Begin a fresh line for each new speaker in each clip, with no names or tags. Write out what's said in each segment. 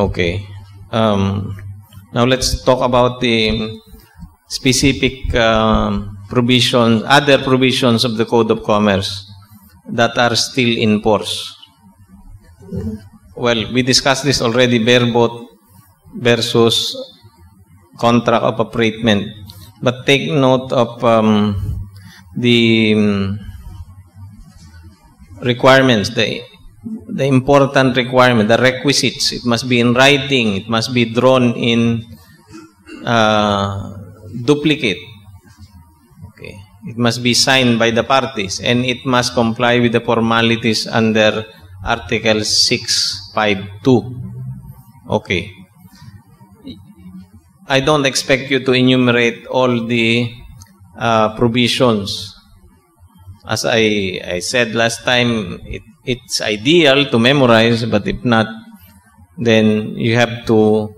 Okay. Um, now let's talk about the specific um, provisions, other provisions of the Code of Commerce that are still in force. Well, we discussed this already, bareboat versus contract of affreightment. But take note of um, the um, requirements, the, the important requirement, the requisites. It must be in writing. It must be drawn in uh, duplicate. Okay. It must be signed by the parties and it must comply with the formalities under Article 652. Okay. I don't expect you to enumerate all the uh, provisions. As I, I said last time, it, it's ideal to memorize, but if not, then you have to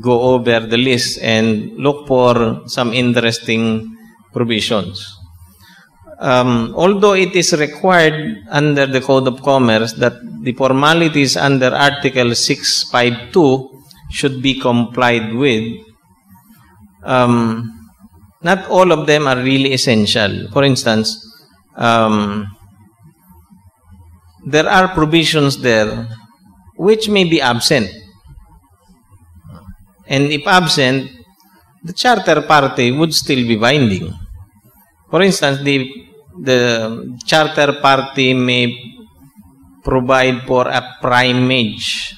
go over the list and look for some interesting provisions. Um, although it is required under the Code of Commerce that the formalities under Article 652 should be complied with, um, not all of them are really essential. For instance, um, there are provisions there which may be absent. And if absent, the charter party would still be binding. For instance, the, the charter party may provide for a primage.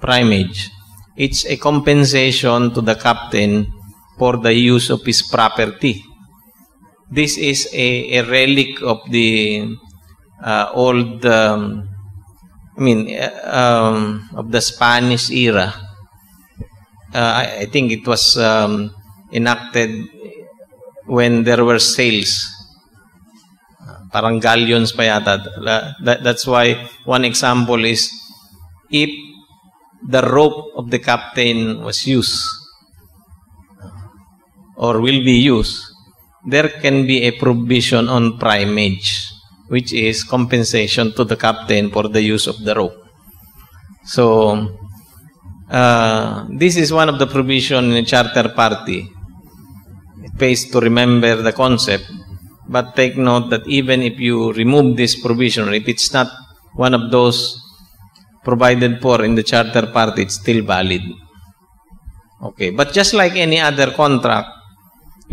Primage. It's a compensation to the captain for the use of his property. This is a, a relic of the uh, old, um, I mean, uh, um, of the Spanish era. Uh, I, I, think it was um, enacted when there were sails. Parang galleons pa yata. That, that's why one example is if the rope of the captain was used or will be used, there can be a provision on primage, which is compensation to the captain for the use of the rope. So, uh, this is one of the provision in charter party. It pays to remember the concept, but take note that even if you remove this provision, if it's not one of those provided for in the charter party, it's still valid. Okay, but just like any other contract,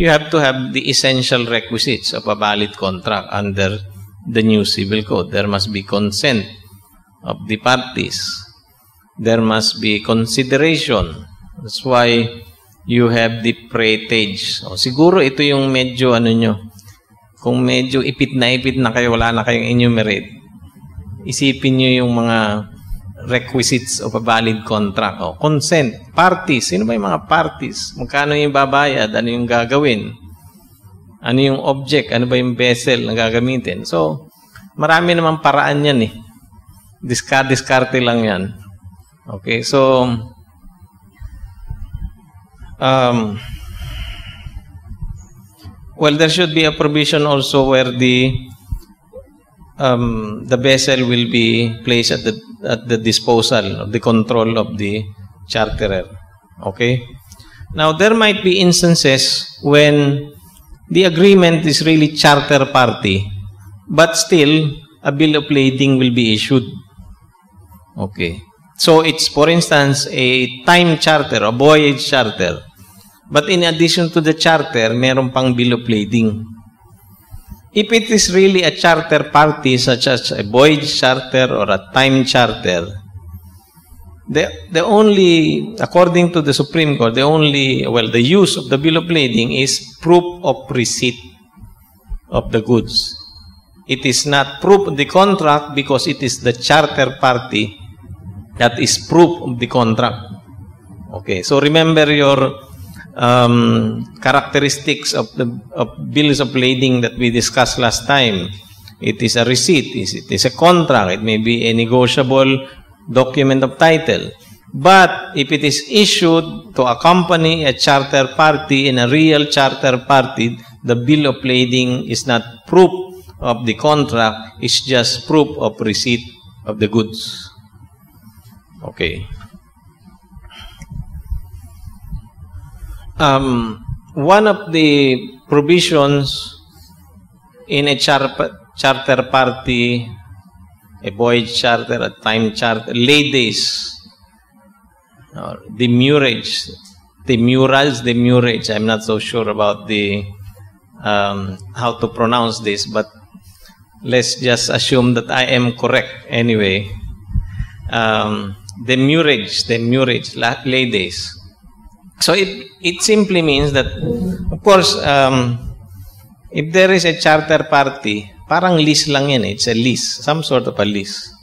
you have to have the essential requisites of a valid contract under the new civil code. There must be consent of the parties. There must be consideration. That's why you have the praetage. O, siguro ito yung medyo ano nyo. Kung medyo ipit na ipit na kayo, wala na kayong enumerate. Isipin nyo yung mga requisites of a valid contract. O, consent. Parties. Sino ba yung mga parties? Magkano yung babayad? Ano yung gagawin? Ano yung object? Ano ba yung vessel na gagamitin? So, marami naman paraan yan eh. Discard-discarte lang yan. Okay, so, um, well, there should be a provision also where the um, the vessel will be placed at the at the disposal of the control of the charterer. Okay? Now, there might be instances when the agreement is really charter party, but still a bill of lading will be issued. Okay. So, it's, for instance, a time charter, a voyage charter. But in addition to the charter, meron pang bill of lading. If it is really a charter party such as a voyage charter or a time charter, the, the only, according to the Supreme Court, the only, well, the use of the bill of lading is proof of receipt of the goods. It is not proof of the contract because it is the charter party that is proof of the contract. Okay, so remember your um, characteristics of the of bills of lading that we discussed last time. It is a receipt, it is a contract, it may be a negotiable document of title. But if it is issued to accompany a charter party in a real charter party, the bill of lading is not proof of the contract, it's just proof of receipt of the goods. Okay. Um, one of the provisions in a char- charter party, a voyage charter, a time charter, lay days, or demurrage, the murals, the murage. I'm not so sure about the um, how to pronounce this, but let's just assume that I am correct anyway. Um, the murage, the murage, lay days. So it, it simply means that, of course, um, if there is a charter party, parang lease lang yan eh. It's a lease. Some sort of a lease.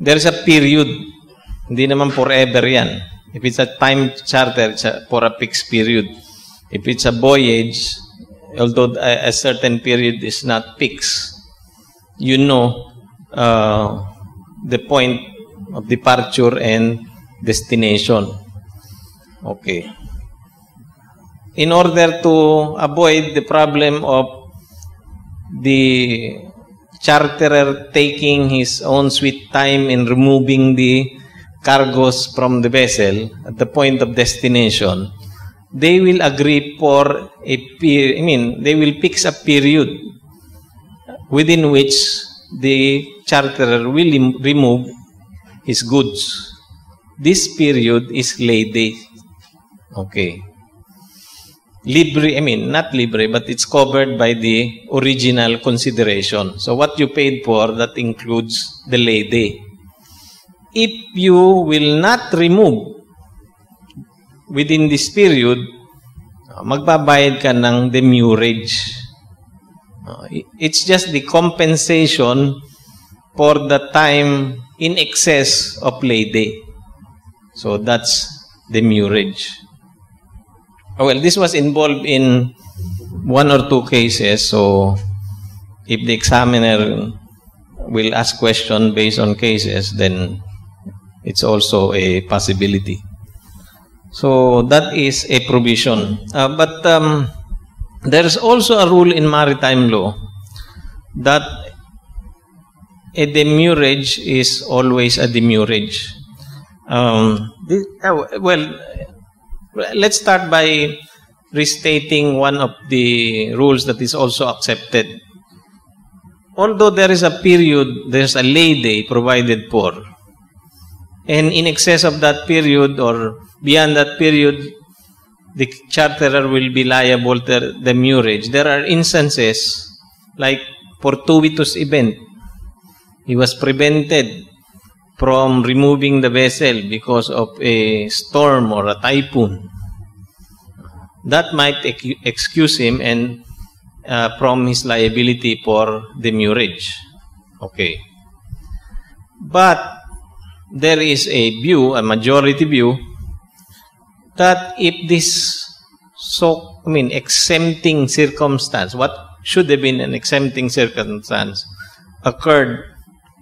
There is a period. Hindi naman forever yan. If it's a time charter, it's a, for a fixed period. If it's a voyage, although a, a certain period is not fixed, you know uh, the point of departure and destination. Okay. In order to avoid the problem of the charterer taking his own sweet time in removing the cargoes from the vessel at the point of destination, they will agree for a period, I mean, they will fix a period within which the charterer will remove his goods. This period is lay day. Okay. Libre, I mean, not libre, but it's covered by the original consideration. So what you paid for, that includes the lay day. If you will not remove within this period, magbabayad ka ng demurrage. It's just the compensation for the time in excess of lay day. So that's demurrage. Well, this was involved in one or two cases. So if the examiner will ask question based on cases, then it's also a possibility. So that is a provision. Uh, but um, there is also a rule in maritime law that a demurrage is always a demurrage. Um, this, uh, well, let's start by restating one of the rules that is also accepted. Although there is a period, there's a lay day provided for. And in excess of that period or beyond that period, the charterer will be liable to the demurrage. There are instances like fortuitous event. He was prevented from removing the vessel because of a storm or a typhoon. That might excuse him and uh, from his liability for the demurrage. Okay. But there is a view, a majority view, that if this so, I mean, exempting circumstance, what should have been an exempting circumstance, occurred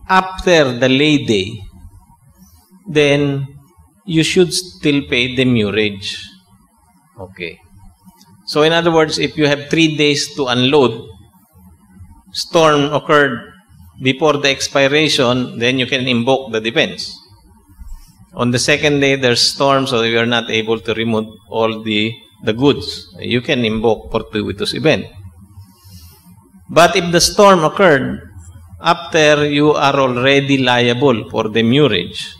after the lay day, then you should still pay the demurrage. Okay. So in other words, if you have three days to unload, storm occurred before the expiration, then you can invoke the defense. On the second day, there's storm, so you are not able to remove all the, the goods. You can invoke fortuitous event. But if the storm occurred after you are already liable for the demurrage,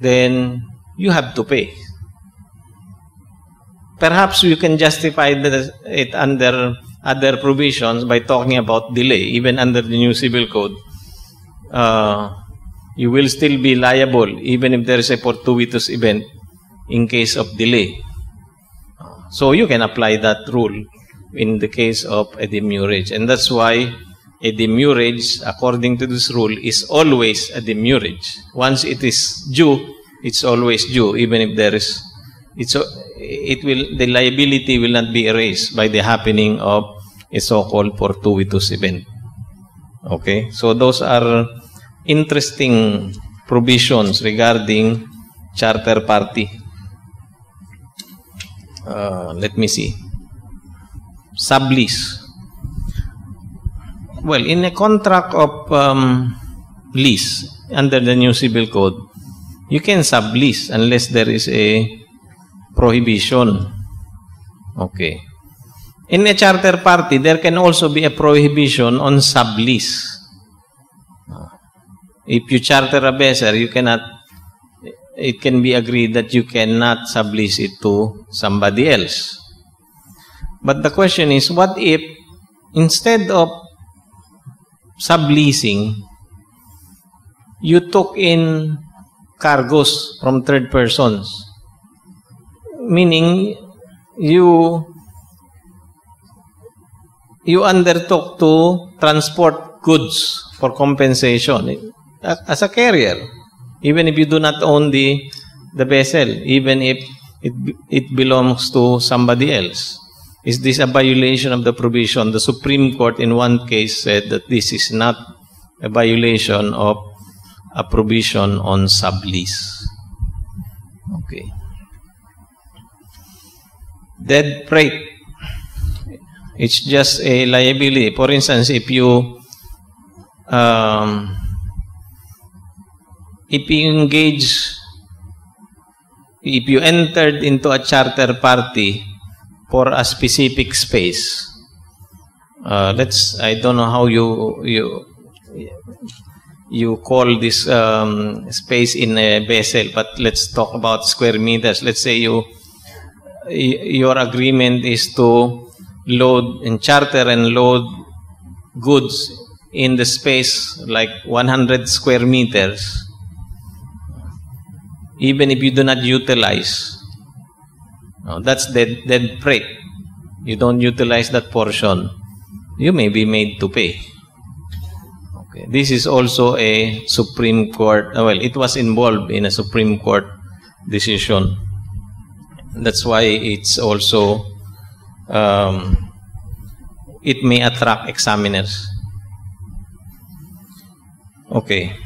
then you have to pay. Perhaps you can justify it under other provisions by talking about delay, even under the new civil code. Uh, you will still be liable even if there is a fortuitous event in case of delay. So you can apply that rule in the case of a demurrage. And that's why a demurrage, according to this rule, is always a demurrage. Once it is due, it's always due, even if there is, it's, it will, the liability will not be erased by the happening of a so-called fortuitous event. Okay, so those are interesting provisions regarding charter party. Uh, let me see. Sublease. Well, in a contract of um, lease under the new civil code, you can sublease unless there is a prohibition. Okay. In a charter party, there can also be a prohibition on sublease. If you charter a vessel, you cannot, it can be agreed that you cannot sublease it to somebody else. But the question is, what if instead of subleasing, you took in cargoes from third persons? Meaning, you you undertook to transport goods for compensation as a carrier, even if you do not own the the vessel, even if it it belongs to somebody else. Is this a violation of the provision? The Supreme Court in one case said that this is not a violation of a provision on sublease. Okay. Dead freight. It's just a liability. For instance, if you um, if you engage, if you entered into a charter party for a specific space, uh, let's, I don't know how you, you, you call this um, space in a vessel, but let's talk about square meters. Let's say you, your agreement is to load and charter and load goods in the space like 100 square meters even if you do not utilize. No, that's dead, dead freight. You don't utilize that portion, you may be made to pay. Okay. This is also a Supreme Court, uh, well, it was involved in a Supreme Court decision. That's why it's also, um, it may attract examiners. Okay.